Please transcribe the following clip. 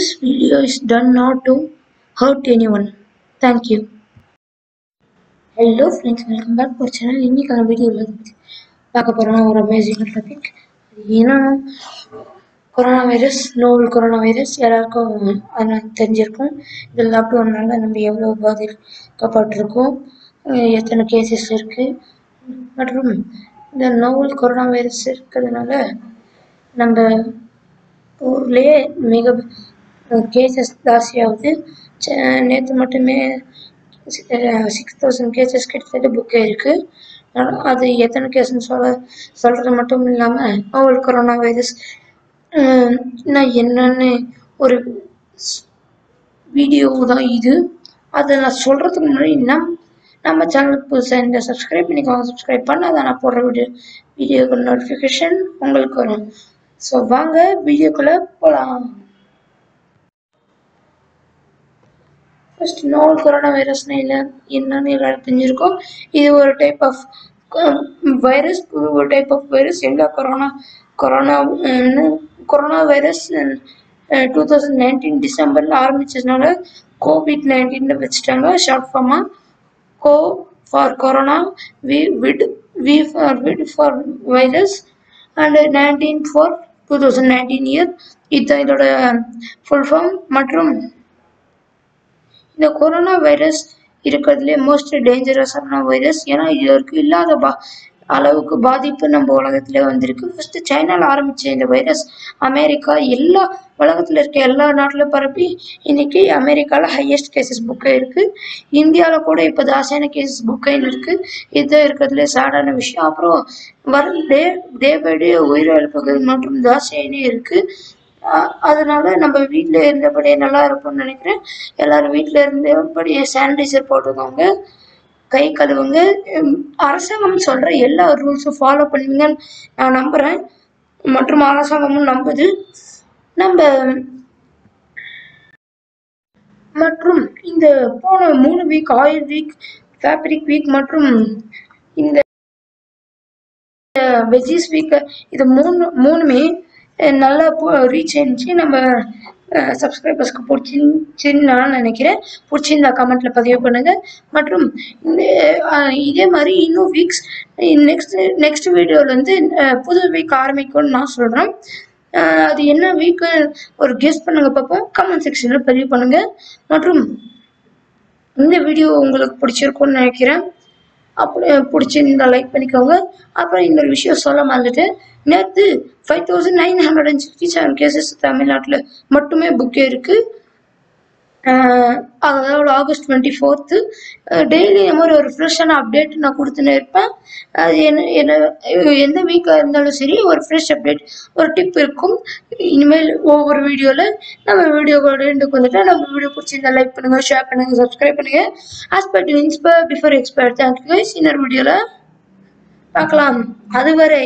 This video is done not to hurt anyone. Thank you. Hello friends welcome back ஒரு channel இன்னைக்கான வீடியோவில் பற்றி பார்க்க போகிறோம் ஒரு அமேசிங் டாபிக் ஏன்னா corona virus novel corona virus எல்லாருக்கும் அதனால் தெரிஞ்சிருக்கும் இந்த லாக்டவுனால நம்ம எவ்வளோ பாதிக்கப்பட்டிருக்கோம் எத்தனை கேசஸ் இருக்குது மற்றும் இந்த நோவல் கொரோனா வைரஸ் இருக்கிறதுனால நம்ம ஊர்லேயே மிக கேசஸ் ஜாஸ்தியாகுது நேற்று மட்டுமே சிக்ஸ் தௌசண்ட் கேசஸ் கிட்டத்தட்ட புக் ஆயிருக்கு. அது எத்தனை கேஸ்ன்னு சொல்ல சொல்கிறது மட்டும் இல்லாமல் அவள் கொரோனா வைரஸ் நான் என்னன்னு ஒரு வீடியோ தான் இது. அதை நான் சொல்கிறதுக்கு முன்னாடி நம் நம்ம சேனலுக்கு புதுசாக இந்த சப்ஸ்கிரைப் பண்ணிக்கோங்க. சப்ஸ்கிரைப் அதை நான் போடுற வீடியோ வீடியோக்கு நோட்டிஃபிகேஷன் உங்களுக்கு வரும். ஸோ வாங்க வீடியோக்குள்ளே போகலாம் ஃபஸ்ட் நோவல் கொரோனா வைரஸ்னா இல்லை என்னன்னு எல்லாரும் தெரிஞ்சிருக்கோம். இது ஒரு டைப் ஆஃப் வைரஸ் ஒரு டைப் ஆஃப் வைரஸ் எல்லா corona corona corona virus two thousand nineteen டிசம்பரில் ஆரம்பிச்சதுனால கோவிட் நைன்டீன் வச்சுட்டாங்க. Short ஃபார்மாக co for corona vi vid vi for vid for virus and nineteen for two thousand nineteen year இதுதான் இதோட full form மற்றும் இந்த corona virus இருக்கிறதுலே most டேஞ்சரஸான virus ஏன்னா இது வரைக்கும் இல்லாத பா அளவுக்கு பாதிப்பு நம்ம உலகத்துல வந்திருக்கு. ஃபர்ஸ்ட் சைனால ஆரம்பிச்ச இந்த வைரஸ் அமெரிக்கா எல்லா உலகத்துல இருக்க எல்லா நாட்டுல பரப்பி இன்னைக்கு அமெரிக்கால ஹையஸ்ட் கேசஸ் புக் ஆயிருக்கு இந்தியாவில் கூட இப்போ தாசியான கேசஸ் புக் இருக்குது இதுதான் இருக்கிறதுல சேடான விஷயம். அப்புறம் வர டே டே பை டே உயிரிழப்புகள் மற்றும் தாசியானே இருக்கு. அதனால நம்ம வீட்டில் இருந்தபடியே நல்லா இருப்போம்னு நினைக்கிறேன். எல்லாரும் வீட்டில் இருந்தபடியே சானிடைசர் போட்டுக்கோங்க. கை கழுவுங்க. அரசாங்கம் சொல்கிற எல்லா ரூல்ஸும் ஃபாலோ பண்ணுவீங்கன்னு நான் நம்புறேன். மற்றும் அரசாங்கமும் நம்புது. நம்ம மற்றும் இந்த போன மூணு week oil week fabric week மற்றும் இந்த வெஜிஸ் வீக் இது மூணு மூணுமே நல்லா ரீச் ஆயிடுச்சு. நம்ம சப்ஸ்கிரைபர்ஸ்க்கு பிடிச்சிருந்துச்சின்னு நான் நினைக்கிறேன். பிடிச்சிருந்தா கமெண்ட்டில் பதிவு பண்ணுங்கள் மற்றும் இந்த இதே மாதிரி இன்னும் வீக்ஸ் நெக்ஸ்ட் நெக்ஸ்ட் வீடியோவில் வந்து புது வீக் ஆரம்பிக்கும்னு நான் சொல்கிறேன் அது என்ன வீக்கு ஒரு கெஸ்ட் பண்ணுங்கள் பார்ப்போம் கமெண்ட் செக்ஷனில் பதிவு பண்ணுங்கள் மற்றும் இந்த வீடியோ உங்களுக்கு பிடிச்சிருக்கும்னு நினைக்கிறேன். அப்படி பிடிச்சிருந்தா லைக் பண்ணிக்கோங்க. அப்புறம் இன்னொரு விஷயம் சொல்ல மறந்துட்டு நேற்று five thousand nine hundred and sixty seven cases தமிழ்நாட்டில் மட்டுமே புக்கே இருக்கு. அதாவது ஆகஸ்ட் டுவெண்ட்டி ஃபோர்த்து டெய்லி இந்த மாதிரி ஒரு ஃப்ரெஷ்ஷான அப்டேட் நான் கொடுத்துன்னு இருப்பேன். அது என்ன என்ன எந்த வீக்காக இருந்தாலும் சரி ஒரு ஃப்ரெஷ் அப்டேட் ஒரு டிப் இருக்கும். இனிமேல் ஒவ்வொரு வீடியோவில் நம்ம வீடியோவோட ரெண்டுக்கு வந்துட்டு நம்ம வீடியோ பிடிச்சிருந்தா லைக் பண்ணுங்கள் ஷேர் பண்ணுங்கள் சப்ஸ்கிரைப் பண்ணுங்கள் as but inspire before expire thank you guys இன்னொரு வீடியோவில் பார்க்கலாம். அதுவரை